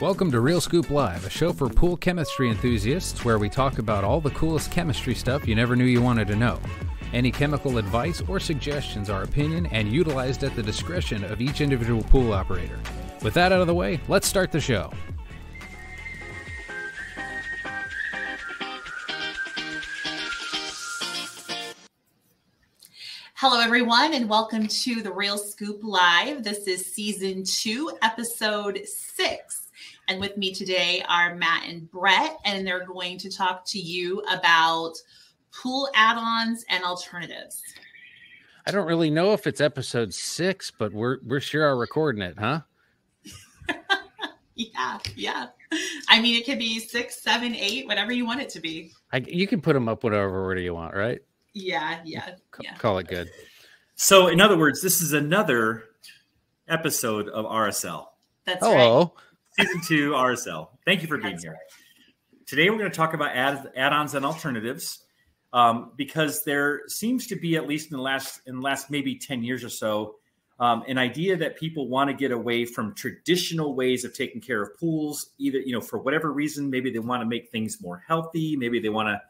Welcome to Real Scoop Live, a show for pool chemistry enthusiasts where we talk about all the coolest chemistry stuff you never knew you wanted to know. Any chemical advice or suggestions are opinion and utilized at the discretion of each individual pool operator. With that out of the way, let's start the show. Hello, everyone, and welcome to the Real Scoop Live. This is season two, episode six. And with me today are Matt and Brett, and they're going to talk to you about pool add ons and alternatives. I don't really know if it's episode six, but we're we're sure are recording it, huh? yeah, yeah. I mean, it could be six, seven, eight, whatever you want it to be. I, you can put them up whatever order you want, right? Yeah, yeah, yeah. Call it good. So, in other words, this is another episode of RSL. That's Hello. right. Season two RSL. Thank you for being That's here. Right. Today, we're going to talk about add, add-ons and alternatives um, because there seems to be, at least in the last in the last maybe ten years or so, um, an idea that people want to get away from traditional ways of taking care of pools. Either you know, for whatever reason, maybe they want to make things more healthy. Maybe they want to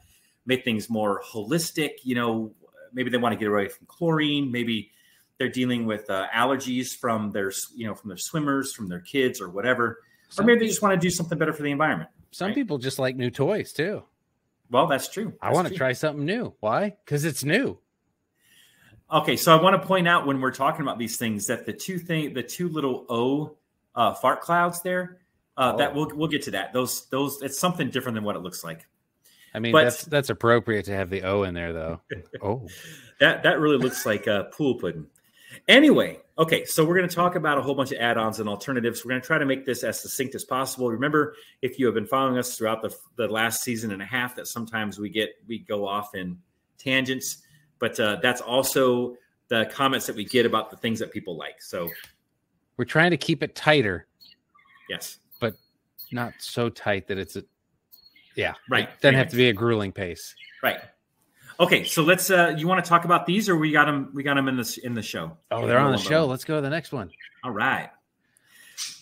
make things more holistic. You know, maybe they want to get away from chlorine. Maybe they're dealing with uh, allergies from their, you know, from their swimmers, from their kids, or whatever. Some or maybe they just want to do something better for the environment. Some right? people just like new toys too. Well, that's true. That's I want to try something new. Why? Because it's new. Okay, so I want to point out when we're talking about these things that the two thing, the two little O uh, fart clouds there, uh, oh. that we'll we'll get to that. Those those it's something different than what it looks like. I mean, but, that's that's appropriate to have the O in there, though. oh, that that really looks like a pool pudding. Anyway, okay, so we're going to talk about a whole bunch of add-ons and alternatives. We're going to try to make this as succinct as possible. Remember, if you have been following us throughout the the last season and a half, that sometimes we get we go off in tangents, but uh, that's also the comments that we get about the things that people like. So we're trying to keep it tighter. Yes, but not so tight that it's a yeah. Right. It doesn't have to be a grueling pace. Right. Okay, so let's. uh You want to talk about these, or we got them? We got them in the in the show. Oh, they're on the show. Let's go to the next one. All right.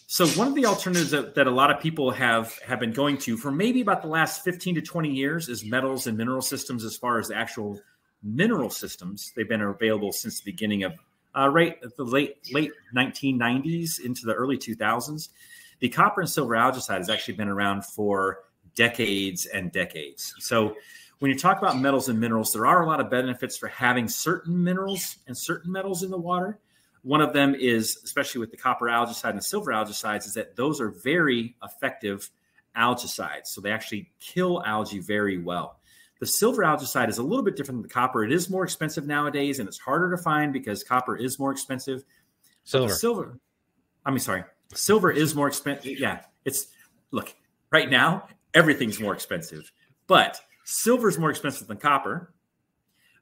So one of the alternatives that, that a lot of people have have been going to for maybe about the last fifteen to twenty years is metals and mineral systems. As far as the actual mineral systems, they've been available since the beginning of uh, right the late late nineteen nineties into the early two thousands. The copper and silver algicide has actually been around for decades and decades. So when you talk about metals and minerals, there are a lot of benefits for having certain minerals and certain metals in the water. One of them is, especially with the copper algicide and the silver algicides, is that those are very effective algicides. So they actually kill algae very well. The silver algicide is a little bit different than the copper. It is more expensive nowadays, and it's harder to find because copper is more expensive. Silver. Silver. I mean, sorry. Silver is more expensive. Yeah. It's look, right now, everything's more expensive. But silver is more expensive than copper.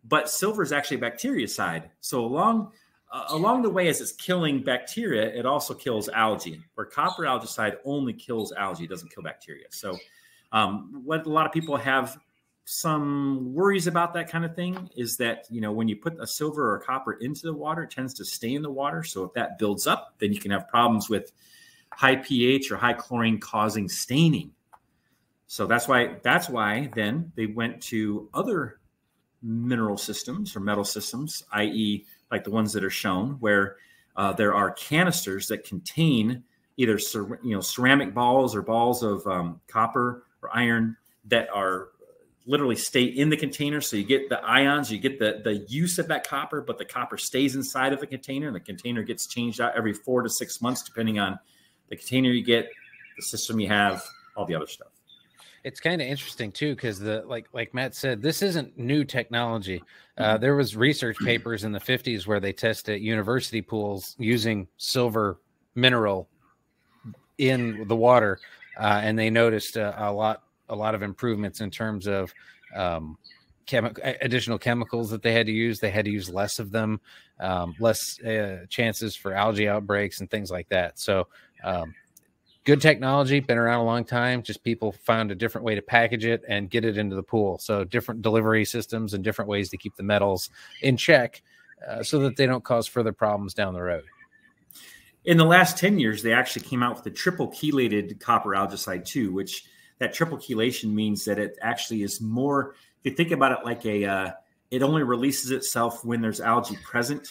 But silver is actually a bactericide. So along uh, along the way, as it's killing bacteria, it also kills algae. Where copper algicide only kills algae, it doesn't kill bacteria. So um, what a lot of people have some worries about that kind of thing is that you know when you put a silver or a copper into the water, it tends to stay in the water. So if that builds up, then you can have problems with high pH or high chlorine causing staining. So that's why that's why then they went to other mineral systems or metal systems, i.e., like the ones that are shown, where uh, there are canisters that contain either you know ceramic balls or balls of um, copper or iron that are literally stay in the container. So you get the ions, you get the the use of that copper, but the copper stays inside of the container, and the container gets changed out every four to six months, depending on the container you get, the system you have, all the other stuff it's kind of interesting too because the like like matt said this isn't new technology. Uh, mm-hmm. there was research papers in the 50s where they tested university pools using silver mineral in the water uh, and they noticed uh, a lot a lot of improvements in terms of um, chemi- additional chemicals that they had to use. They had to use less of them um, less uh, chances for algae outbreaks and things like that. So um, good technology, been around a long time. Just people found a different way to package it and get it into the pool. So different delivery systems and different ways to keep the metals in check, uh, so that they don't cause further problems down the road. in the last 10 years, they actually came out with the triple chelated copper algicide too, which that triple chelation means that it actually is more, if you think about it like a, uh, it only releases itself when there's algae present.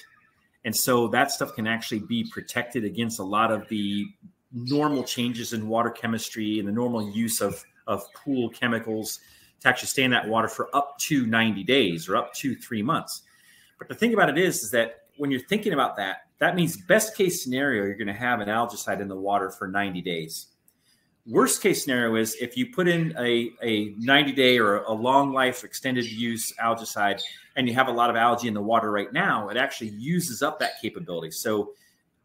And so that stuff can actually be protected against a lot of the normal changes in water chemistry and the normal use of, of pool chemicals to actually stay in that water for up to 90 days or up to three months. But the thing about it is, is that when you're thinking about that, that means best case scenario, you're going to have an algicide in the water for 90 days. Worst case scenario is if you put in a, a 90 day or a long life extended use algicide and you have a lot of algae in the water right now, it actually uses up that capability. So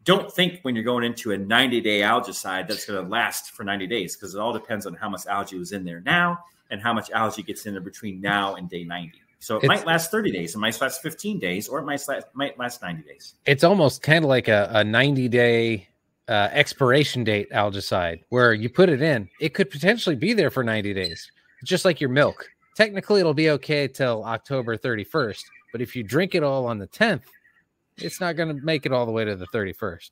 don't think when you're going into a 90 day algicide that's going to last for 90 days because it all depends on how much algae was in there now and how much algae gets in there between now and day 90. So it it's, might last 30 days, it might last 15 days, or it might last, might last 90 days. It's almost kind of like a, a 90 day uh, expiration date algicide where you put it in, it could potentially be there for 90 days, just like your milk. Technically, it'll be okay till October 31st, but if you drink it all on the 10th, it's not going to make it all the way to the 31st.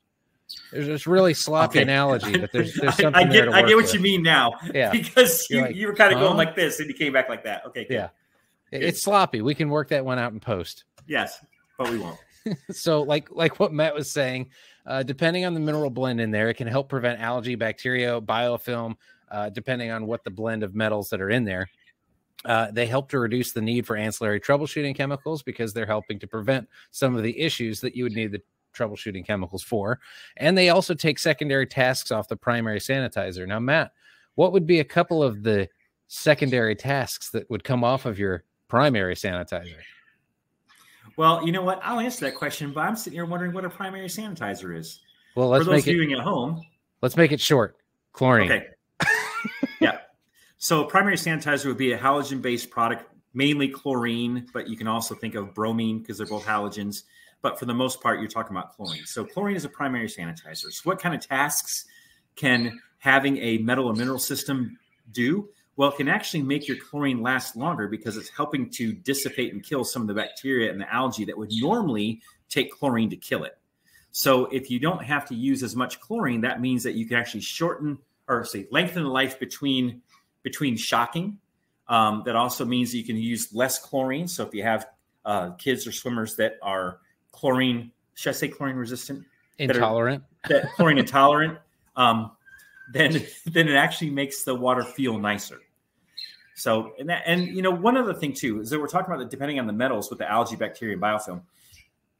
There's this really sloppy okay. analogy, but there's there's something. I, I get I get what with. you mean now. Yeah, because you, like, you were kind of huh? going like this and you came back like that. Okay, good. yeah, it's sloppy. We can work that one out in post. Yes, but we won't. so, like like what Matt was saying, uh, depending on the mineral blend in there, it can help prevent algae, bacteria, biofilm, uh, depending on what the blend of metals that are in there. Uh, they help to reduce the need for ancillary troubleshooting chemicals because they're helping to prevent some of the issues that you would need the troubleshooting chemicals for. And they also take secondary tasks off the primary sanitizer. Now, Matt, what would be a couple of the secondary tasks that would come off of your primary sanitizer? Well, you know what? I'll answer that question, but I'm sitting here wondering what a primary sanitizer is. Well, let's For those make viewing at home. Let's make it short. Chlorine. Okay. So primary sanitizer would be a halogen-based product, mainly chlorine, but you can also think of bromine because they're both halogens. But for the most part, you're talking about chlorine. So chlorine is a primary sanitizer. So what kind of tasks can having a metal and mineral system do? Well, it can actually make your chlorine last longer because it's helping to dissipate and kill some of the bacteria and the algae that would normally take chlorine to kill it. So if you don't have to use as much chlorine, that means that you can actually shorten or say lengthen the life between between shocking. Um, that also means that you can use less chlorine. So if you have uh, kids or swimmers that are chlorine, should I say chlorine resistant? Intolerant. That, are, that chlorine intolerant. Um, then then it actually makes the water feel nicer. So, and that, and you know, one other thing too is that we're talking about the, depending on the metals with the algae, bacteria, and biofilm.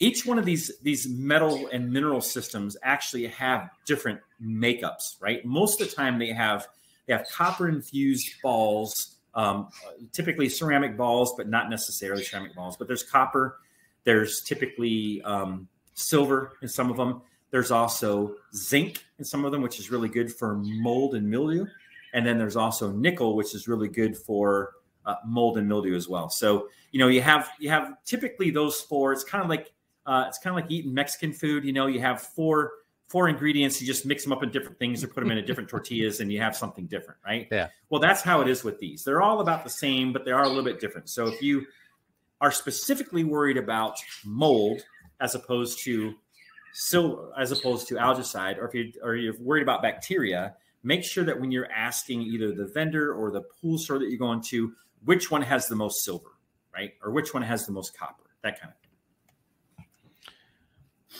Each one of these these metal and mineral systems actually have different makeups, right? Most of the time, they have they have copper infused balls, um, typically ceramic balls, but not necessarily ceramic balls. But there's copper. There's typically um, silver in some of them. There's also zinc in some of them, which is really good for mold and mildew. And then there's also nickel, which is really good for uh, mold and mildew as well. So you know you have you have typically those four. It's kind of like uh, it's kind of like eating Mexican food. You know, you have four four ingredients. You just mix them up in different things or put them in a different tortillas, and you have something different, right? Yeah. Well, that's how it is with these. They're all about the same, but they are a little bit different. So if you are specifically worried about mold as opposed to so as opposed to algicide, or if you or you're worried about bacteria, make sure that when you're asking either the vendor or the pool store that you're going to, which one has the most silver, right? Or which one has the most copper, that kind of thing.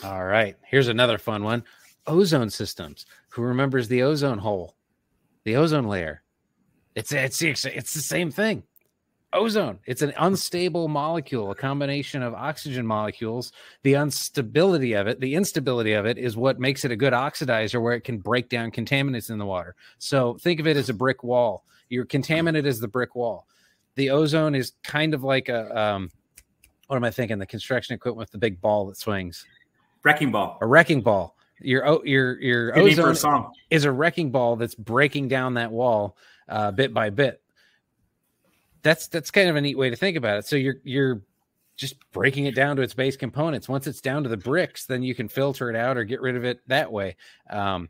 All right. Here's another fun one. Ozone systems. Who remembers the ozone hole, the ozone layer? It's, it's, it's the same thing. Ozone it's an unstable molecule a combination of oxygen molecules. The instability of it the instability of it is what makes it a good oxidizer where it can break down contaminants in the water. So think of it as a brick wall. Your contaminant is the brick wall. The ozone is kind of like a um, what am i thinking? The construction equipment with the big ball that swings wrecking ball a wrecking ball your your your Good ozone is a wrecking ball that's breaking down that wall uh, bit by bit that's that's kind of a neat way to think about it. So you're you're just breaking it down to its base components. Once it's down to the bricks, then you can filter it out or get rid of it that way. Um,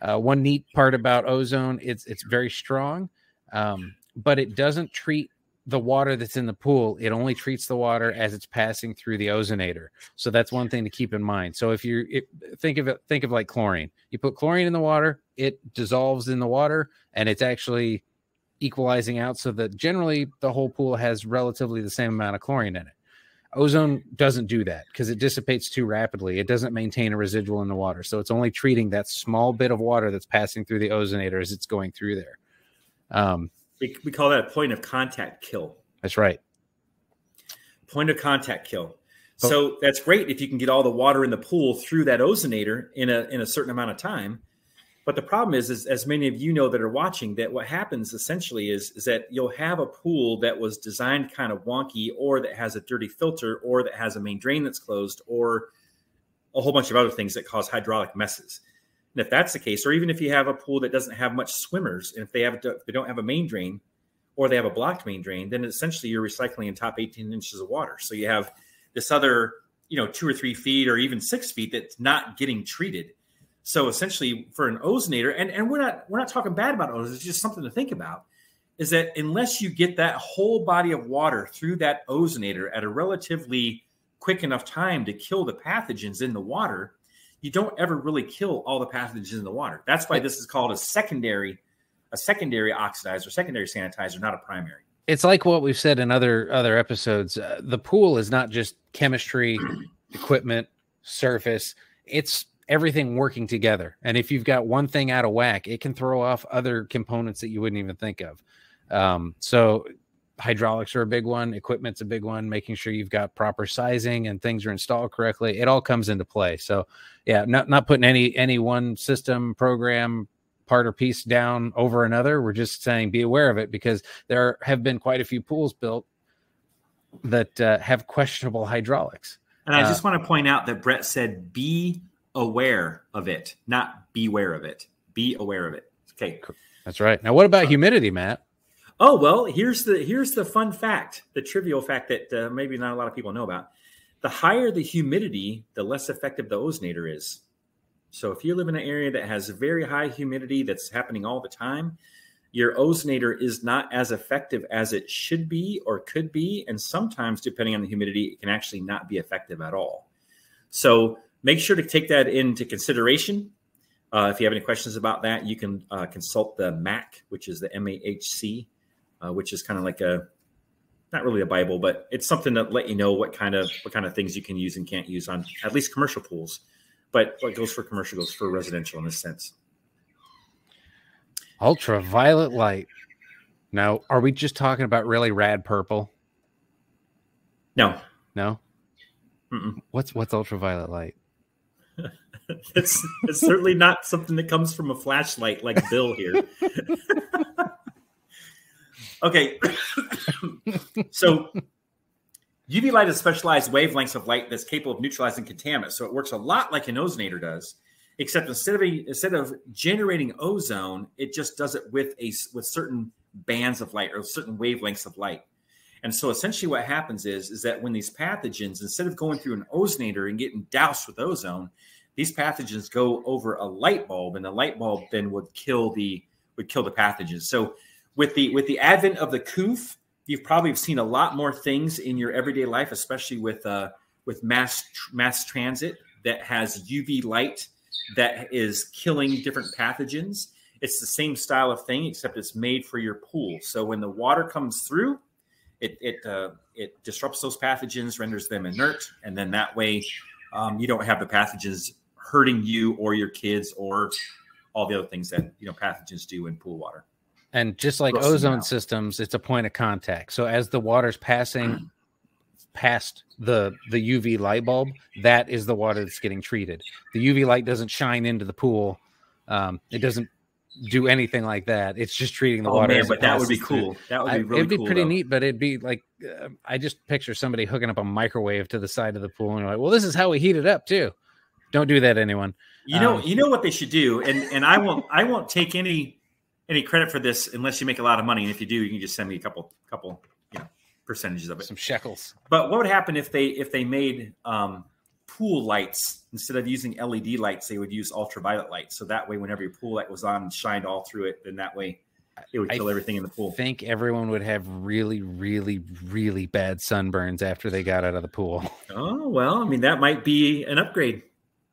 uh, one neat part about ozone, it's it's very strong, um, but it doesn't treat the water that's in the pool, it only treats the water as it's passing through the ozonator. So that's one thing to keep in mind. So if you think of it, think of like chlorine. You put chlorine in the water, it dissolves in the water, and it's actually equalizing out so that generally the whole pool has relatively the same amount of chlorine in it. Ozone doesn't do that because it dissipates too rapidly. It doesn't maintain a residual in the water. So it's only treating that small bit of water that's passing through the ozonator as it's going through there. Um, we, we call that a point of contact kill. That's right. Point of contact kill. Oh. So that's great if you can get all the water in the pool through that ozonator in a in a certain amount of time. But the problem is, is as many of you know that are watching, that what happens essentially is, is that you'll have a pool that was designed kind of wonky, or that has a dirty filter, or that has a main drain that's closed, or a whole bunch of other things that cause hydraulic messes. And if that's the case, or even if you have a pool that doesn't have much swimmers, and if they have if they don't have a main drain, or they have a blocked main drain, then essentially you're recycling in top 18 inches of water. So you have this other, you know, two or three feet or even six feet that's not getting treated. So essentially, for an ozonator, and, and we're not we're not talking bad about ozone, it's just something to think about, is that unless you get that whole body of water through that ozonator at a relatively quick enough time to kill the pathogens in the water, you don't ever really kill all the pathogens in the water. That's why this is called a secondary, a secondary oxidizer, secondary sanitizer, not a primary. It's like what we've said in other other episodes. Uh, the pool is not just chemistry, equipment, surface. It's everything working together. And if you've got one thing out of whack, it can throw off other components that you wouldn't even think of. Um, so hydraulics are a big one, equipment's a big one, making sure you've got proper sizing and things are installed correctly. It all comes into play. So yeah, not not putting any any one system program part or piece down over another. We're just saying be aware of it because there have been quite a few pools built that uh, have questionable hydraulics. And I just uh, want to point out that Brett said be aware of it, not beware of it. Be aware of it. Okay. That's right. Now, what about humidity, Matt? Oh well, here's the here's the fun fact, the trivial fact that uh, maybe not a lot of people know about. The higher the humidity, the less effective the ozonator is. So if you live in an area that has very high humidity that's happening all the time, your ozonator is not as effective as it should be or could be, and sometimes depending on the humidity, it can actually not be effective at all. So make sure to take that into consideration. Uh, if you have any questions about that, you can uh, consult the MAC, which is the MAHC, uh, which is kind of like a not really a Bible, but it's something to let you know what kind of what kind of things you can use and can't use on at least commercial pools. But what goes for commercial goes for residential in this sense. Ultraviolet light. Now, are we just talking about really rad purple? No. No. Mm-mm. What's what's ultraviolet light? it's, it's certainly not something that comes from a flashlight like Bill here. okay. so UV light is specialized wavelengths of light that's capable of neutralizing contaminants. So it works a lot like an ozonator does, except instead of instead of generating ozone, it just does it with a with certain bands of light or certain wavelengths of light. And so essentially what happens is, is that when these pathogens, instead of going through an ozonator and getting doused with ozone, these pathogens go over a light bulb and the light bulb then would kill the would kill the pathogens. So with the with the advent of the COOF, you've probably seen a lot more things in your everyday life, especially with uh, with mass mass transit that has UV light that is killing different pathogens. It's the same style of thing, except it's made for your pool. So when the water comes through, it it uh, it disrupts those pathogens, renders them inert, and then that way um, you don't have the pathogens hurting you or your kids or all the other things that you know pathogens do in pool water. And just like ozone systems, it's a point of contact. So as the water's passing past the the UV light bulb, that is the water that's getting treated. The UV light doesn't shine into the pool. Um, it doesn't do anything like that. It's just treating the oh, water. Man, but that would be cool. Through. That would be really It'd be cool, pretty though. neat, but it'd be like uh, I just picture somebody hooking up a microwave to the side of the pool and you're like, well, this is how we heat it up too. Don't do that, anyone. You know, um, you know what they should do, and and I won't I won't take any any credit for this unless you make a lot of money. And if you do, you can just send me a couple couple you know percentages of it, some shekels. But what would happen if they if they made um, pool lights instead of using LED lights, they would use ultraviolet lights. So that way, whenever your pool light was on and shined all through it, then that way it would I kill everything in the pool. I think everyone would have really, really, really bad sunburns after they got out of the pool. Oh well, I mean that might be an upgrade.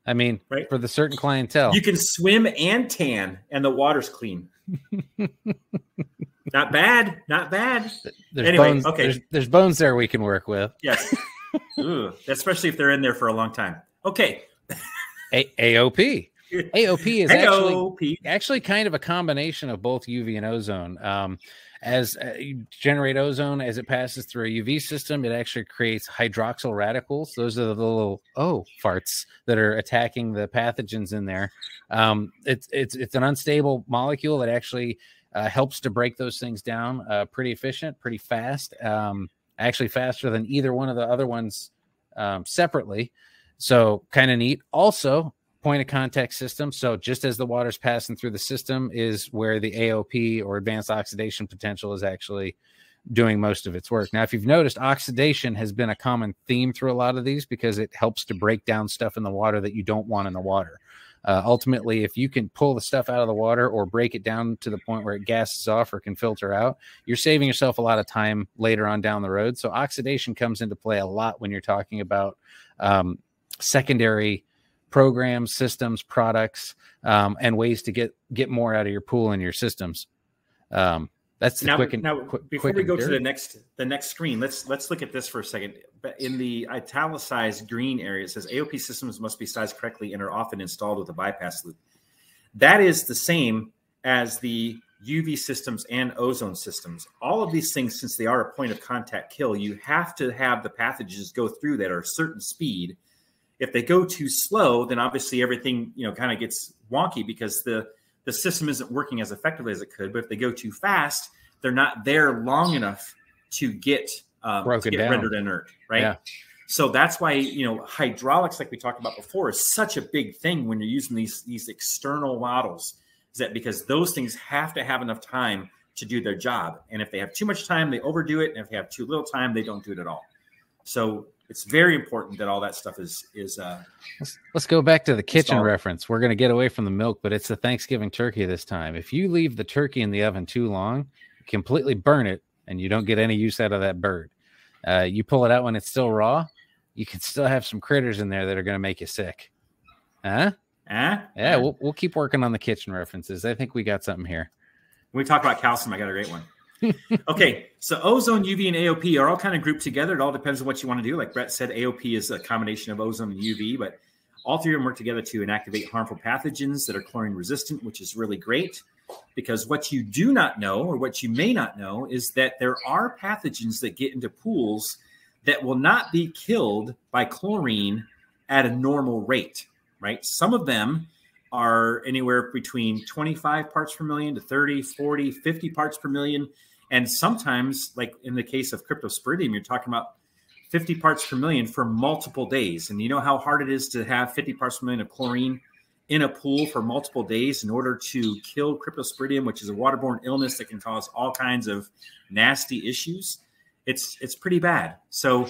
I mean, Right. for the certain clientele. You can swim and tan, and the water's clean. Not bad, not bad. there's anyway, bones, okay. there's, there's bones there we can work with. Yes, Ugh, especially if they're in there for a long time. Okay, A- AOP. AOP is actually actually kind of a combination of both UV and ozone. Um, as uh, you generate ozone as it passes through a UV system, it actually creates hydroxyl radicals. Those are the little oh farts that are attacking the pathogens in there. Um, it's it's it's an unstable molecule that actually uh, helps to break those things down. Uh, pretty efficient, pretty fast. Um, actually faster than either one of the other ones um, separately. So kind of neat. Also, point of contact system. So just as the water's passing through the system is where the AOP or advanced oxidation potential is actually doing most of its work. Now, if you've noticed, oxidation has been a common theme through a lot of these because it helps to break down stuff in the water that you don't want in the water. Uh, ultimately, if you can pull the stuff out of the water or break it down to the point where it gases off or can filter out, you're saving yourself a lot of time later on down the road. So, oxidation comes into play a lot when you're talking about um, secondary programs, systems, products, um, and ways to get get more out of your pool and your systems. Um, that's the now, quick and now quick, before quick we go to the next the next screen, let's let's look at this for a second. But in the italicized green area, it says AOP systems must be sized correctly and are often installed with a bypass loop. That is the same as the UV systems and ozone systems. All of these things, since they are a point of contact kill, you have to have the pathogens go through that are a certain speed. If they go too slow, then obviously everything you know kind of gets wonky because the the system isn't working as effectively as it could. But if they go too fast, they're not there long enough to get um, to Broken get down. rendered inert, right? Yeah. So that's why you know hydraulics, like we talked about before, is such a big thing when you're using these these external models. Is that because those things have to have enough time to do their job, and if they have too much time, they overdo it, and if they have too little time, they don't do it at all. So it's very important that all that stuff is is uh, Let's, let's go back to the kitchen Installed. reference. We're going to get away from the milk, but it's the Thanksgiving turkey this time. If you leave the turkey in the oven too long, you completely burn it, and you don't get any use out of that bird. Uh, you pull it out when it's still raw, you can still have some critters in there that are going to make you sick. Huh? eh? Yeah, we'll, we'll keep working on the kitchen references. I think we got something here. When we talk about calcium, I got a great one. Okay, so ozone, UV, and AOP are all kind of grouped together. It all depends on what you want to do. Like Brett said, AOP is a combination of ozone and UV, but all three of them work together to inactivate harmful pathogens that are chlorine resistant, which is really great. Because what you do not know, or what you may not know, is that there are pathogens that get into pools that will not be killed by chlorine at a normal rate, right? Some of them are anywhere between 25 parts per million to 30, 40, 50 parts per million. And sometimes, like in the case of cryptosporidium, you're talking about 50 parts per million for multiple days. And you know how hard it is to have 50 parts per million of chlorine in a pool for multiple days in order to kill cryptosporidium, which is a waterborne illness that can cause all kinds of nasty issues. It's it's pretty bad. So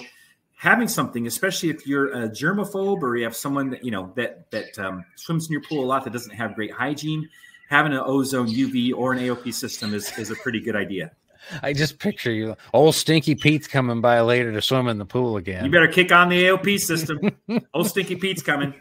having something, especially if you're a germaphobe or you have someone that you know that that um, swims in your pool a lot that doesn't have great hygiene, having an ozone UV or an AOP system is is a pretty good idea. I just picture you, old Stinky Pete's coming by later to swim in the pool again. You better kick on the AOP system. Old Stinky Pete's coming.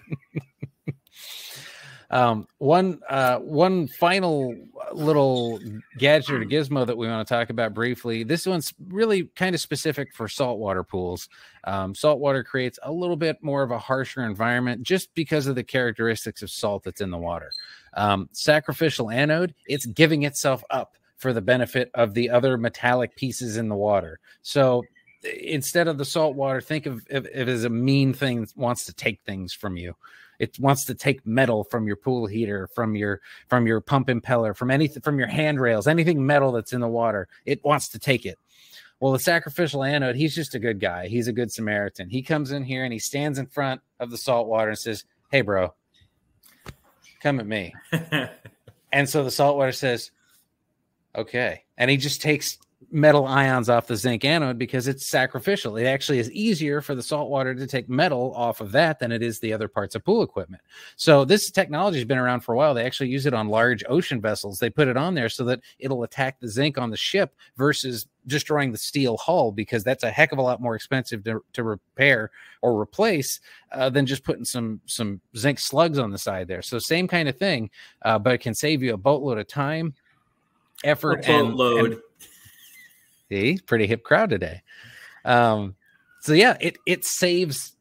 Um, one uh, one final little gadget or gizmo that we want to talk about briefly. This one's really kind of specific for saltwater pools. Um, saltwater creates a little bit more of a harsher environment just because of the characteristics of salt that's in the water. Um, sacrificial anode, it's giving itself up for the benefit of the other metallic pieces in the water. So instead of the salt water, think of if it as a mean thing that wants to take things from you. It wants to take metal from your pool heater, from your from your pump impeller, from anything from your handrails, anything metal that's in the water. It wants to take it. Well, the sacrificial anode, he's just a good guy. He's a good Samaritan. He comes in here and he stands in front of the salt water and says, Hey, bro, come at me. And so the saltwater says, okay. And he just takes metal ions off the zinc anode because it's sacrificial. It actually is easier for the salt water to take metal off of that than it is the other parts of pool equipment. So this technology has been around for a while. They actually use it on large ocean vessels. They put it on there so that it'll attack the zinc on the ship versus destroying the steel hull because that's a heck of a lot more expensive to, to repair or replace uh, than just putting some some zinc slugs on the side there. So same kind of thing, uh, but it can save you a boatload of time, effort, and, and See, pretty hip crowd today. Um, so yeah, it it saves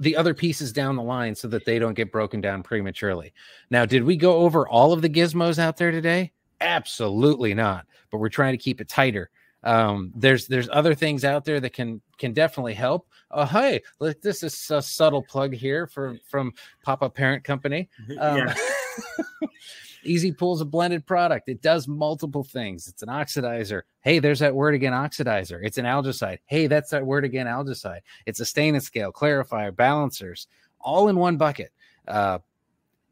the other pieces down the line so that they don't get broken down prematurely. Now, did we go over all of the gizmos out there today? Absolutely not. But we're trying to keep it tighter. Um, there's there's other things out there that can can definitely help. Oh, hey, look, this is a subtle plug here for from Papa Parent Company. Um, yeah. Easy Pool's a blended product. It does multiple things. It's an oxidizer. Hey, there's that word again, oxidizer. It's an algicide. Hey, that's that word again, algicide. It's a staining scale, clarifier, balancers, all in one bucket. Uh,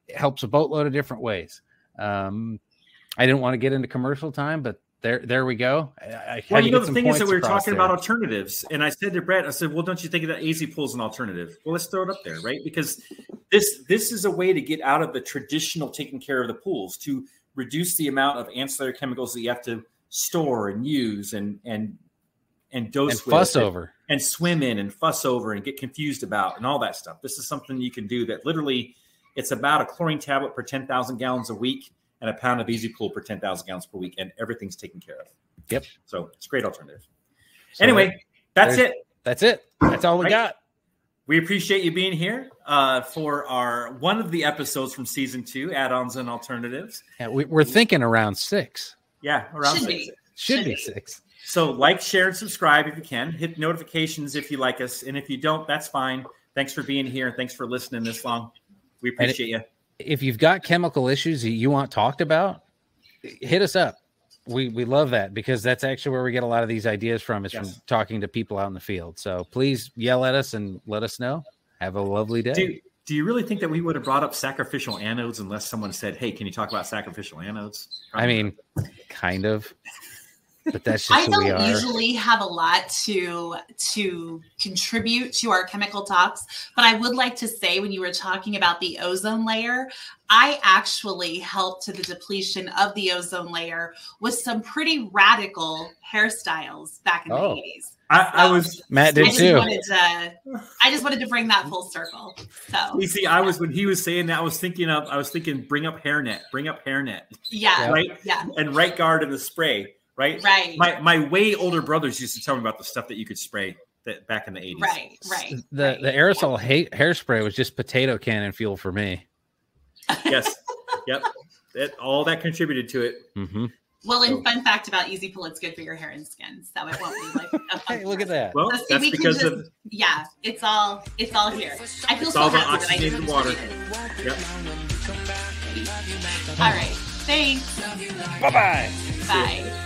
it helps a boatload of different ways. Um, I didn't want to get into commercial time, but there, there we go. I, I Well, you know, the thing is that we were talking there. about alternatives, and I said to Brett, I said, "Well, don't you think that Easy Pool is an alternative?" Well, let's throw it up there, right? Because this this is a way to get out of the traditional taking care of the pools to reduce the amount of ancillary chemicals that you have to store and use and and and dose and with fuss and- over. and swim in and fuss over and get confused about and all that stuff. This is something you can do that literally it's about a chlorine tablet per 10,000 gallons a week and a pound of easy pool per 10,000 gallons per week and everything's taken care of. Yep. So it's a great alternative. So anyway, that's it. that's it. That's all we Right. got. We appreciate you being here uh, for our one of the episodes from season two, add-ons and alternatives. Yeah, we, we're thinking around six. Yeah, around Should six. be. Should Should be be. six. So like, share, and subscribe if you can. Hit notifications if you like us, and if you don't, that's fine. Thanks for being here. Thanks for listening this long. We And it- appreciate you. If you've got chemical issues that you want talked about, hit us up. We we love that because that's actually where we get a lot of these ideas from is Yes. from talking to people out in the field. So please yell at us and let us know. Have a lovely day. Do, do you really think that we would have brought up sacrificial anodes unless someone said, "Hey, can you talk about sacrificial anodes?" I mean, kind of, but that's I who don't are. usually have a lot to to contribute to our chemical talks, but I would like to say when you were talking about the ozone layer, I actually helped to the depletion of the ozone layer with some pretty radical hairstyles back in Oh. the 80s. I, I was Matt I did just too. wanted to I just wanted to bring that full circle. So You see, I was when he was saying that, I was thinking of, I was thinking, bring up hairnet, bring up hairnet, yeah, right? yeah, And right guard in the spray, right? right. My my way older brothers used to tell me about the stuff that you could spray that back in the eighties. Right, right. The right. the aerosol ha- hairspray was just potato cannon fuel for me. Yes. yep. That all that contributed to it. Mm-hmm. Well, So- and fun fact about Easy Pool, it's good for your hair and skin, so it won't be like. A fun Hey, look at that. Well, So see, that's we because just- of Yeah, it's all it's all here. I feel It's so all about happy that I just oxygenated water. yep. All right, thanks. Bye bye. Bye.